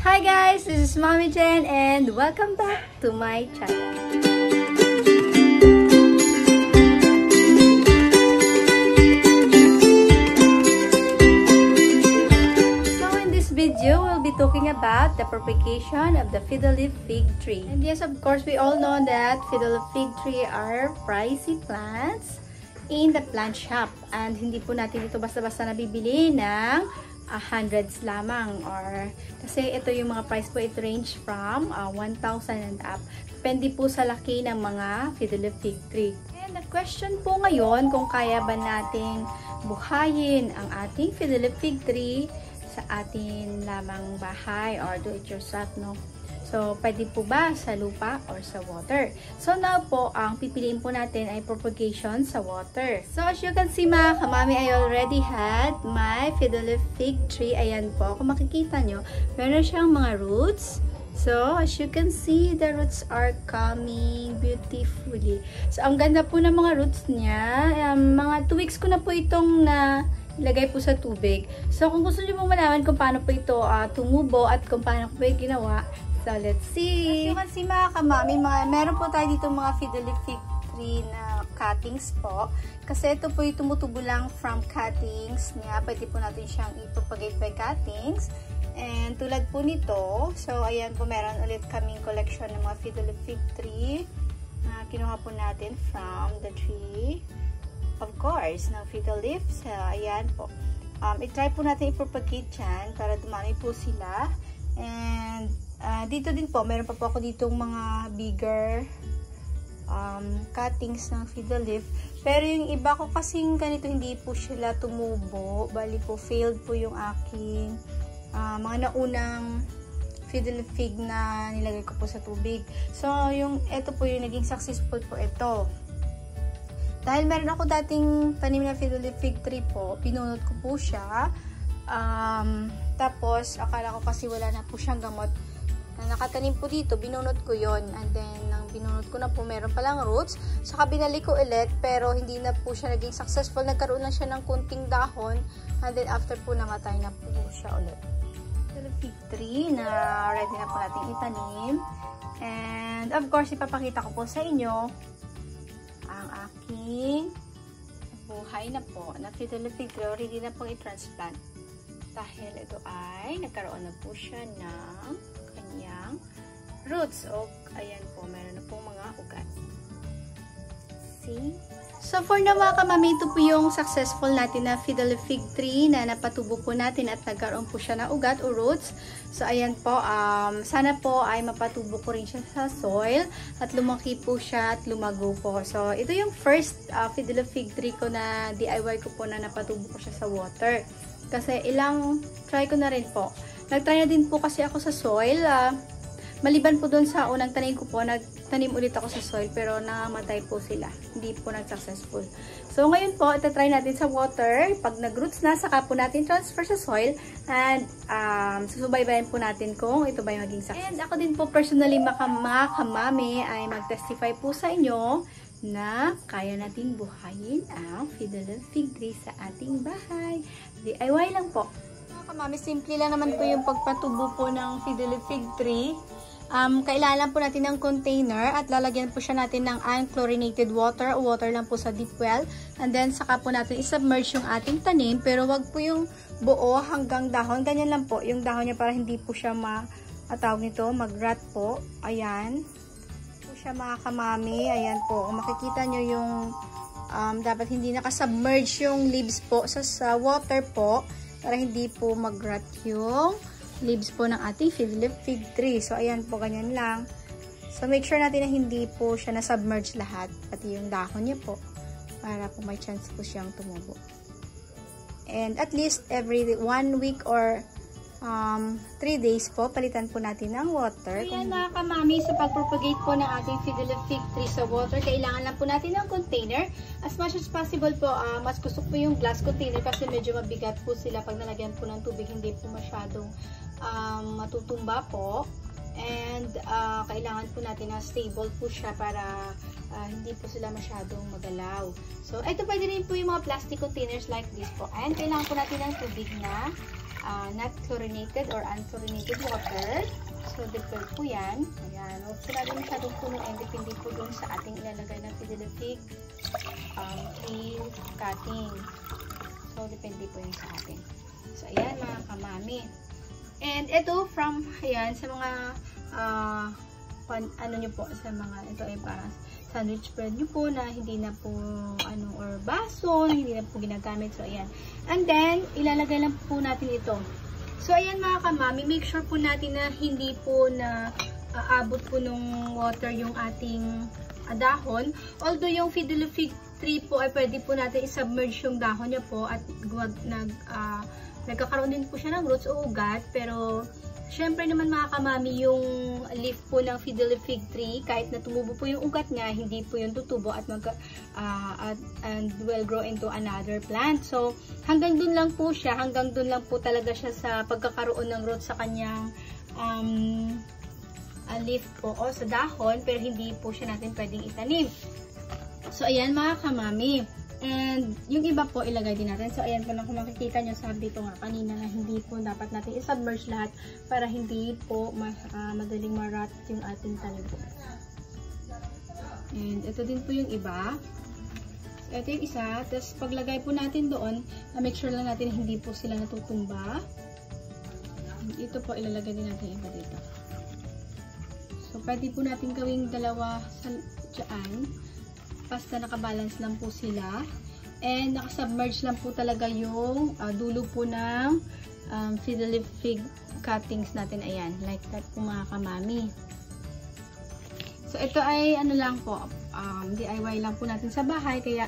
Hi guys, this is Mommy Jen and welcome back to my channel. So in this video, we'll be talking about the propagation of the fiddle leaf fig tree. And yes, of course, we all know that fiddle leaf fig tree are pricey plants in the plant shop. And hindi po natin ito basta-basta nabibili ng uh, hundreds lamang or kasi ito yung mga price po it range from uh, 1,000 and up. Depende po sa laki ng mga fiddle fig tree. And the question po ngayon kung kaya ba nating buhayin ang ating fiddle fig tree sa atin lamang bahay or do it yourself no So, pwede po ba sa lupa or sa water? So, now po, ang pipiliin po natin ay propagation sa water. So, as you can see mga kamami, I already had my fiddle fig tree. Ayan po, kung makikita nyo, meron siyang mga roots. So, as you can see, the roots are coming beautifully. So, ang ganda po ng mga roots niya. Um, mga 2 weeks ko na po itong na ilagay po sa tubig. So, kung gusto niyo pong malaman kung paano po ito uh, tumubo at kung paano po ginawa, So, let's see. As you can see mga kamami, mga, meron po tayo dito mga fiddle fig tree na cuttings po. Kasi ito po yung tumutubo lang from cuttings niya. Pwede po natin siyang ipropagate by cuttings. And tulad po nito, so ayan po meron ulit kaming collection ng mga fiddle fig tree na kinuha po natin from the tree. Of course, ng fiddle leaf. So, ayan po. Um, i-try po natin ipropagate yan para dumami po sila. And Uh, dito din po, meron pa po ako ditong mga bigger um, cuttings ng fiddle leaf. Pero yung iba ko kasing ganito, hindi po sila tumubo. Bali po, failed po yung aking uh, mga naunang fiddle fig na nilagay ko po sa tubig. So, yung ito po yung naging successful po ito. Dahil meron ako dating tanim na fiddle fig tree po, pinunod ko po siya. Um, tapos, akala ko kasi wala na po siyang gamot na nakatanim po dito, binunot ko yon And then, nang binunot ko na po, meron palang roots. Saka binalik ko ulit, pero hindi na po siya naging successful. Nagkaroon lang siya ng kunting dahon. And then, after po, namatay na po siya ulit. Ito fig tree na ready na po natin itanim. And, of course, ipapakita ko po sa inyo ang aking buhay na po na fig tree. Ready na pong i-transplant. Dahil ito ay nagkaroon na po siya ng kanyang roots. O, ayan po, meron na pong mga ugat. See? So, for na mga kamami, ito po yung successful natin na fiddle fig tree na napatubo po natin at nagkaroon po siya ng ugat o roots. So, ayan po, um, sana po ay mapatubo ko rin siya sa soil at lumaki po siya at lumago po. So, ito yung first uh, fiddle fig tree ko na DIY ko po na napatubo ko siya sa water. Kasi ilang try ko na rin po. Nagtry na din po kasi ako sa soil. Uh, maliban po doon sa unang tanim ko po, nagtanim ulit ako sa soil pero namamatay po sila. Hindi po nag-successful. So ngayon po, itatry natin sa water. Pag nag-roots na, saka po natin transfer sa soil. And um, susubaybayan po natin kung ito ba yung maging success. And ako din po personally, mga kamami, ay mag-testify po sa inyo na kaya natin buhayin ang fiddle fig tree sa ating bahay. DIY lang po kamami, simple lang naman po yung pagpatubo po ng fiddle fig tree. Um, kailangan po natin ng container at lalagyan po siya natin ng unchlorinated water o water lang po sa deep well. And then, saka po natin isubmerge yung ating tanim. Pero wag po yung buo hanggang dahon. Ganyan lang po. Yung dahon niya para hindi po siya ma atawag nito, mag-rot po. Ayan. Po siya mga kamami. Ayan po. Kung makikita nyo yung um, dapat hindi nakasubmerge yung leaves po sa, sa water po para hindi po mag-rot yung leaves po ng ating fig fig tree. So, ayan po, ganyan lang. So, make sure natin na hindi po siya na-submerge lahat, pati yung dahon niya po, para po may chance po siyang tumubo. And at least every one week or um, 3 days po, palitan po natin ng water. Ayan mga kamami, sa pagpropagate po ng ating fiddle fig tree sa water, kailangan lang po natin ng container. As much as possible po, uh, mas gusto po yung glass container kasi medyo mabigat po sila pag nalagyan po ng tubig, hindi po masyadong um, matutumba po. And uh, kailangan po natin na stable po siya para uh, hindi po sila masyadong magalaw. So, ito pwede rin po yung mga plastic containers like this po. And kailangan po natin ng tubig na uh, not chlorinated or unchlorinated water. So, depende po yan. Ayan. Huwag po natin masyadong punuin. Depende po dun sa ating ilalagay na fidelifig um, tree cutting. So, depende po yun sa atin. So, ayan mga kamami. And ito from, ayan, sa mga uh, ano nyo po, sa mga, ito ay parang sandwich bread nyo po na hindi na po, ano, or baso, hindi na po ginagamit. So, ayan. And then, ilalagay lang po natin ito. So, ayan mga kamami, make sure po natin na hindi po na aabot po ng water yung ating uh, dahon. Although, yung fiddle-fig tree po ay pwede po natin i-submerge yung dahon niya po at nag, uh, nagkakaroon din po siya ng roots o ugat. Pero, Siyempre naman mga kamami, yung leaf po ng fiddle fig tree, kahit na tumubo po yung ugat niya, hindi po yung tutubo at mag uh, at, and will grow into another plant. So, hanggang dun lang po siya, hanggang dun lang po talaga siya sa pagkakaroon ng roots sa kanyang um, uh, leaf po o sa dahon, pero hindi po siya natin pwedeng itanim. So, ayan mga kamami. And yung iba po ilagay din natin. So ayan po lang kung makikita nyo, sabi ko nga kanina na hindi po dapat natin i-submerge lahat para hindi po ma uh, madaling marat yung ating tanim po. And ito din po yung iba. So, ito yung isa. Tapos paglagay po natin doon, na make sure lang natin hindi po sila natutumba. And ito po ilalagay din natin iba dito. So pwede po natin gawing dalawa sa dyan basta nakabalance lang po sila. And nakasubmerge lang po talaga yung uh, dulo po ng um, fiddle fig cuttings natin. Ayan, like that po mga kamami. So ito ay ano lang po, um, DIY lang po natin sa bahay. Kaya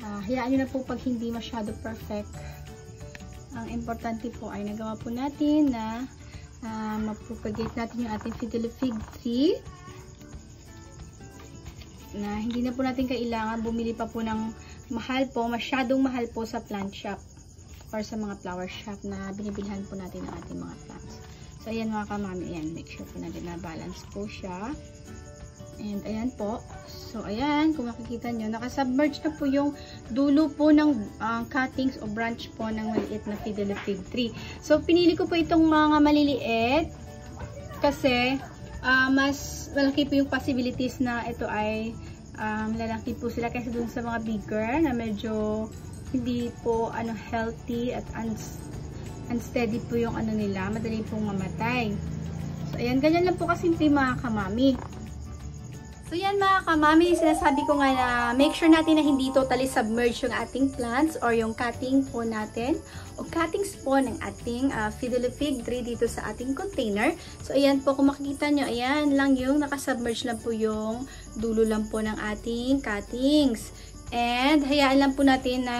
uh, hayaan nyo na po pag hindi masyado perfect. Ang importante po ay nagawa po natin na uh, mapropagate natin yung ating fiddle fig tree na hindi na po natin kailangan bumili pa po ng mahal po, masyadong mahal po sa plant shop or sa mga flower shop na binibilhan po natin ng ating mga plants. So, ayan mga kamami, ayan, make sure po natin na balance po siya. And, ayan po. So, ayan, kung makikita nyo, nakasubmerge na po yung dulo po ng uh, cuttings o branch po ng maliit na fig tree. So, pinili ko po itong mga maliliit kasi uh, mas malaki po yung possibilities na ito ay um, lalaki po sila kasi dun sa mga bigger na medyo hindi po ano healthy at uns unsteady po yung ano nila, madali pong mamatay. So, ayan, ganyan lang po kasi mga kamami. So yan mga kamami, sinasabi ko nga na make sure natin na hindi totally submerge yung ating plants or yung cutting po natin o cuttings po ng ating uh, fiddle fig tree dito sa ating container. So ayan po, kung makikita nyo, ayan lang yung nakasubmerge lang po yung dulo lang po ng ating cuttings. And hayaan lang po natin na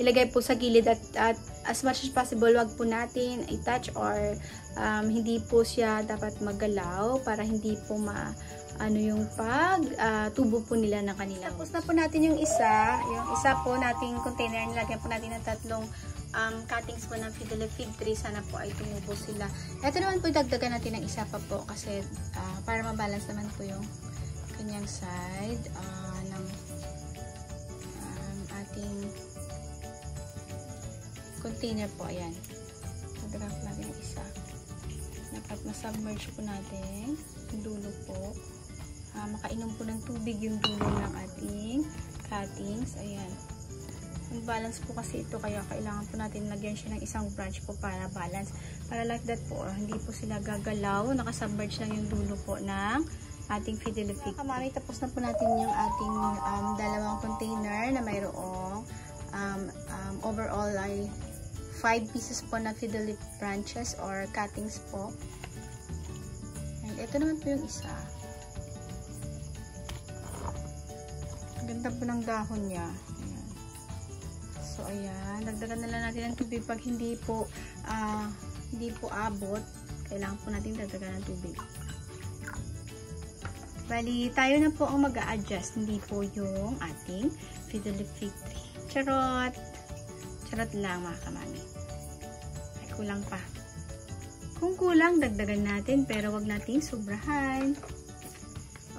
ilagay po sa gilid at, at as much as possible, wag po natin i-touch or um, hindi po siya dapat magalaw para hindi po ma ano yung pag uh, tubo po nila ng kanila. Tapos na po natin yung isa, yung isa po nating container, nilagyan po natin ng tatlong um, cuttings po ng fiddle fig tree. Sana po ay tumubo sila. Ito naman po dagdagan natin ng isa pa po kasi uh, para mabalance naman po yung kanyang side uh, ng um, ating container po. Ayan. Dagdagan po natin ng isa. Dapat masubmerge po natin dulo po uh, makainom po ng tubig yung dulo ng ating cuttings. Ayan. Ang balance po kasi ito kaya kailangan po natin lagyan siya ng isang branch po para balance. Para like that po, hindi po sila gagalaw. Nakasubmerge lang yung dulo po ng ating fig. Kamami, tapos na po natin yung ating um, dalawang container na mayroong um, um, overall ay 5 pieces po na fiddle branches or cuttings po. And ito naman po yung isa. Ganda po ng dahon niya. Ayan. So, ayan. Dagdagan na lang natin ng tubig pag hindi po, uh, hindi po abot. Kailangan po natin dagdagan ng tubig. Bali, tayo na po ang mag adjust Hindi po yung ating fiddle fig tree. Charot! Charot lang mga kamami. Ay, kulang pa. Kung kulang, dagdagan natin pero wag natin sobrahan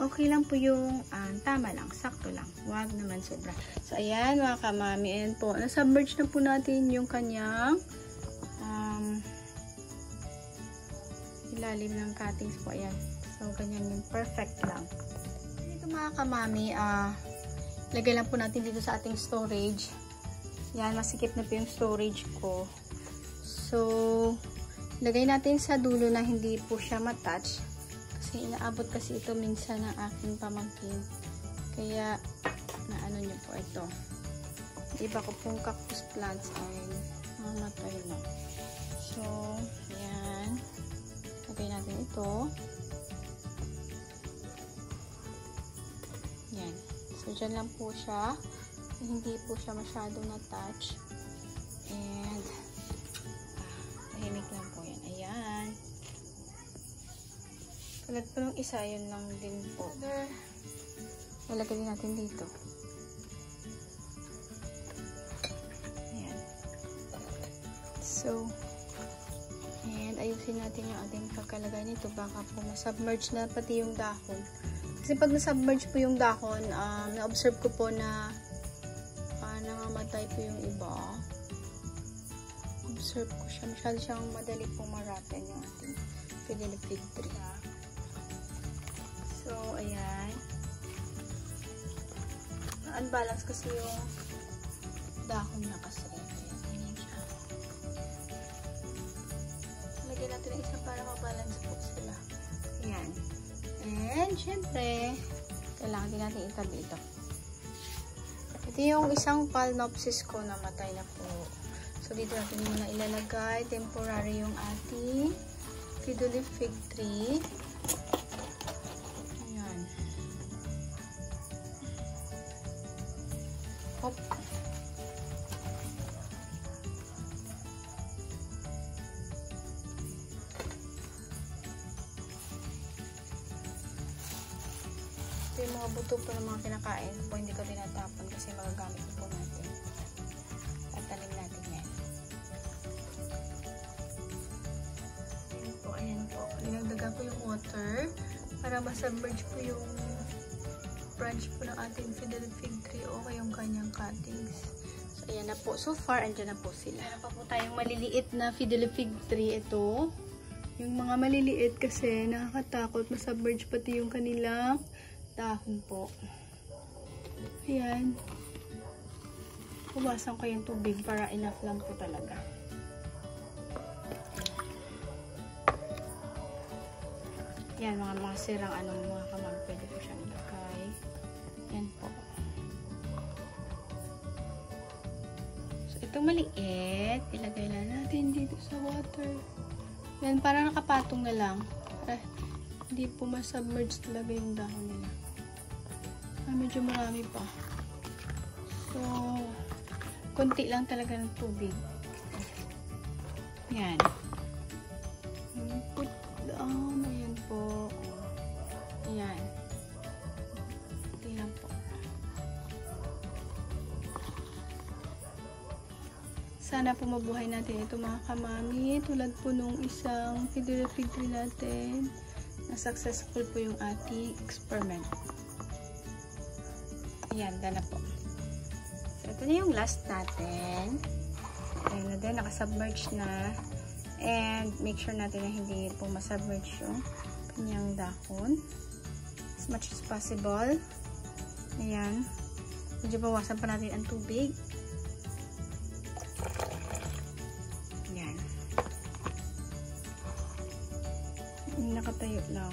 okay lang po yung uh, tama lang, sakto lang. Huwag naman sobra. So, ayan mga kamami. Ayan po. Nasubmerge na po natin yung kanyang um, ilalim ng cuttings po. Ayan. So, ganyan yung perfect lang. Dito mga kamami, ah, lagay lang po natin dito sa ating storage. Yan, masikip na po yung storage ko. So, lagay natin sa dulo na hindi po siya matouch. Kasi inaabot kasi ito minsan ng aking pamangkin. Kaya, naano niyo po ito. Iba ko pong cactus plants ay mamatay na. So, yan. Lagay natin ito. Yan. So, dyan lang po siya. Hindi po siya masyadong na-touch. And, ah, tahimik lang po yan. Ayan. Tulad po ng isa, yun lang din po. Lalagay din natin dito. Ayan. So, and ayusin natin yung ating pagkalagay nito. Baka po masubmerge na pati yung dahon. Kasi pag nasubmerge po yung dahon, um, na-observe ko po na uh, nangamatay po yung iba. Observe ko siya. Masyado siyang madali pong marapen yung ating fidelifig tree. So, ayan. Na-unbalance kasi yung dahon na kasi. Ayan, siya. Lagyan natin ng isa para mabalance po sila. Ayan. And, syempre, kailangan din natin itabi ito. Ito yung isang Phalaenopsis ko na matay na po. So, dito natin muna ilalagay temporary yung ating fiddly fig tree. Po ng mga kinakain po. Hindi ko tinatapon kasi magagamit po natin. Tatalim natin yan. Ayan po, ayan po. Dinagdagan ko yung water para masubmerge po yung branch po ng ating fiddle fig tree o yung kanyang cuttings. So, ayan na po. So far, andyan na po sila. Meron pa po tayong maliliit na fiddle fig tree. Ito. Yung mga maliliit kasi nakakatakot. Masubmerge pati yung kanilang dahon po. Ayan. Pubasan ko yung tubig para enough lang po talaga. Yan, mga mga sirang anong mga kamag, pwede po siyang ilagay. Yan po. So, itong maliit, ilagay lang natin dito sa water. Yan, parang nakapatong na lang. Para hindi po masubmerge talaga yung dahon nila. Ah, medyo marami pa. So, konti lang talaga ng tubig. Yan. Put down. Ayan po. Ayan. Konti lang po. Sana po mabuhay natin ito mga kamami. Tulad po nung isang tree natin na successful po yung ating experiment. Ayan, dana po. So, ito na yung last natin. Ayan na din, nakasubmerge na. And, make sure natin na hindi po masubmerge yung kanyang dahon. As much as possible. Ayan. Medyo bawasan pa natin ang tubig. Nakatayo lang.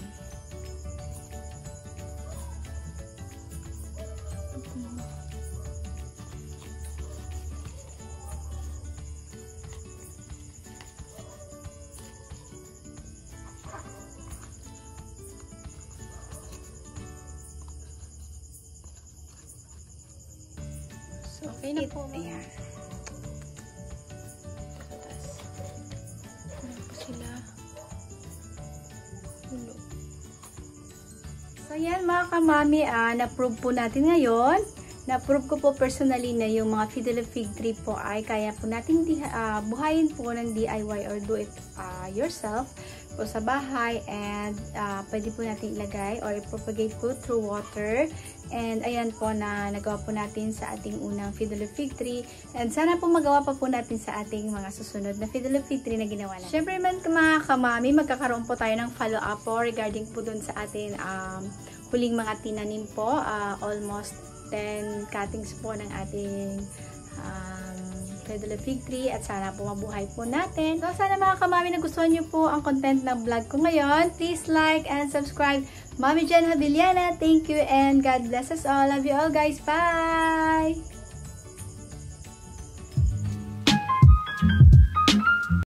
So, okay na po. Ayan. So, yan mga kamami, ah, na-prove po natin ngayon. Na-prove ko po personally na yung mga fiddle fig tree po ay kaya po natin di, ah, buhayin po ng DIY or do it ah, yourself. Po sa bahay and uh, pwede po natin ilagay or i-propagate po through water. And ayan po na nagawa po natin sa ating unang fiddle fig tree. And sana po magawa pa po natin sa ating mga susunod na fiddle fig tree na ginawa natin. Siyempre man mga kamami, magkakaroon po tayo ng follow-up po regarding po dun sa ating um, huling mga tinanim po. Uh, almost 10 cuttings po ng ating um, fig tree at sana po mabuhay po natin. So sana mga kamami nagustuhan nyo po ang content ng vlog ko ngayon. Please like and subscribe. Mami Jen Habiliana, thank you and God bless us all. Love you all guys. Bye!